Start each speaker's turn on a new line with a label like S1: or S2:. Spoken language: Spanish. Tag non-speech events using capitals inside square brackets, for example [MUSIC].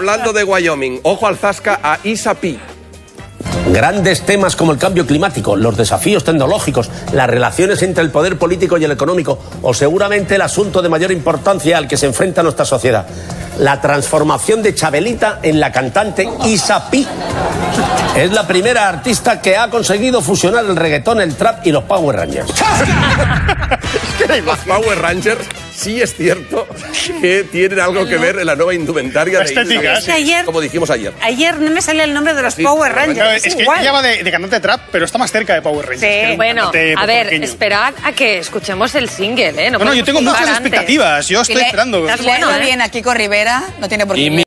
S1: hablando de Wyoming, ojo al zasca a Isapi.
S2: Grandes temas como el cambio climático, los desafíos tecnológicos, las relaciones entre el poder político y el económico, o seguramente el asunto de mayor importancia al que se enfrenta nuestra sociedad, la transformación de Chabelita en la cantante Isapi. Es la primera artista que ha conseguido fusionar el reggaetón, el trap y los Power Rangers. [LAUGHS]
S1: Los Power Rangers sí es cierto que tienen algo que ver en la nueva indumentaria de
S3: Estética.
S4: Es que ayer-
S1: como dijimos ayer.
S4: Ayer no me salía el nombre de los
S1: Sí,
S4: Power Rangers.
S3: Claro,
S4: es
S3: es que
S4: igual.
S3: ella va de, de cantante trap, pero está más cerca de Power Rangers.
S4: Sí.
S3: que
S5: Bueno, a ver,
S3: puertorriqueño.
S5: esperad a que escuchemos el single, ¿eh?
S3: No, no, yo
S5: podemos
S3: tengo muchas
S5: antes.
S3: expectativas. Yo estoy
S6: le,
S3: esperando.
S5: Estás bueno,
S6: ido
S5: ¿eh?
S6: bien a Kiko Rivera, no tiene por qué.